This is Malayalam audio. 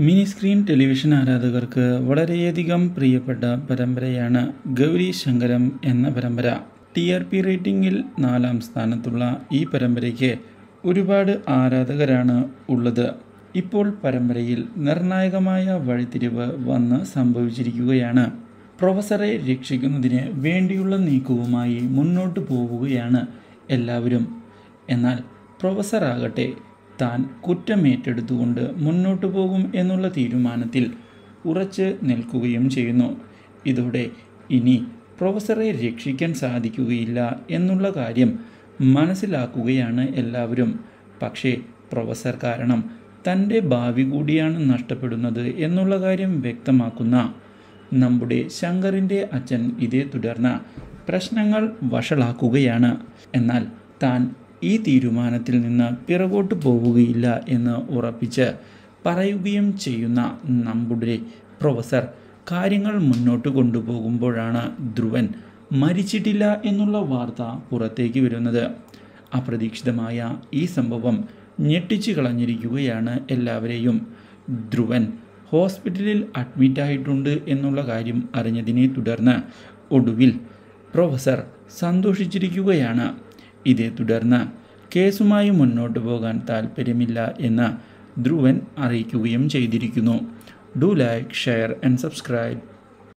മിനി സ്ക്രീൻ ടെലിവിഷൻ ആരാധകർക്ക് വളരെയധികം പ്രിയപ്പെട്ട പരമ്പരയാണ് ഗൗരി ശങ്കരം എന്ന പരമ്പര. ടി ആർ പി റേറ്റിംഗിൽ നാലാം സ്ഥാനത്തുള്ള ഈ പരമ്പരയ്ക്ക് ഒരുപാട് ആരാധകരാണ് ഉള്ളത്. ഇപ്പോൾ പരമ്പരയിൽ നിർണായകമായ വഴിത്തിരിവ് വന്ന് സംഭവിച്ചിരിക്കുകയാണ്. പ്രൊഫസറെ രക്ഷിക്കുന്നതിന് വേണ്ടിയുള്ള നീക്കവുമായി മുന്നോട്ട് പോവുകയാണ് എല്ലാവരും. എന്നാൽ പ്രൊഫസർ ആകട്ടെ താൻ കുറ്റമേറ്റെടുത്തുകൊണ്ട് മുന്നോട്ടു പോകും എന്നുള്ള തീരുമാനത്തിൽ ഉറച്ച് നിൽക്കുകയും ചെയ്യുന്നു. ഇതോടെ ഇനി പ്രൊഫസറെ രക്ഷിക്കാൻ സാധിക്കുകയില്ല എന്നുള്ള കാര്യം മനസ്സിലാക്കുകയാണ് എല്ലാവരും. പക്ഷേ പ്രൊഫസർ കാരണം തന്റെ ഭാവി കൂടിയാണ് നഷ്ടപ്പെടുന്നത് എന്നുള്ള കാര്യം വ്യക്തമാക്കുന്ന നമ്മുടെ ശങ്കറിന്റെ അച്ഛൻ ഇതേ തുടർന്ന് പ്രശ്നങ്ങൾ വഷളാക്കുകയാണ്. എന്നാൽ താൻ ഈ തീരുമാനത്തിൽ നിന്ന് പിറകോട്ട് പോവുകയില്ല എന്ന് ഉറപ്പിച്ച് പറയുകയും ചെയ്യുന്ന നമ്മുടെ പ്രൊഫസർ കാര്യങ്ങൾ മുന്നോട്ട് കൊണ്ടുപോകുമ്പോഴാണ് ധ്രുവൻ മരിച്ചിട്ടില്ല എന്നുള്ള വാർത്ത പുറത്തേക്ക് വരുന്നത്. അപ്രതീക്ഷിതമായ ഈ സംഭവം ഞെട്ടിച്ചു കളഞ്ഞിരിക്കുകയാണ് എല്ലാവരെയും. ധ്രുവൻ ഹോസ്പിറ്റലിൽ അഡ്മിറ്റായിട്ടുണ്ട് എന്നുള്ള കാര്യം അറിഞ്ഞതിനെ തുടർന്ന് ഒടുവിൽ പ്രൊഫസർ സന്തോഷിച്ചിരിക്കുകയാണ്. ഇതേ തുടർന്ന് കേസുമായി മുന്നോട്ട് പോകാൻ താൽപ്പര്യമില്ല എന്ന് ധ്രുവൻ അറിയിക്കുകയും ചെയ്തിരിക്കുന്നു. Do like share and subscribe